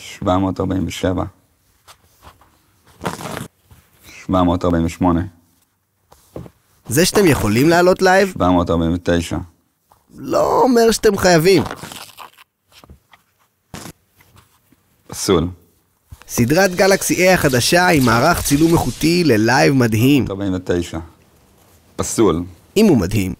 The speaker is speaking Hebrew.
747 748 זה שאתם יכולים לעלות לייב, 749 לא אומר שאתם חייבים. פסול. סדרת גלקסי A החדשה עם מערך צילום איכותי ללייב מדהים. 49 פסול. אם הוא מדהים,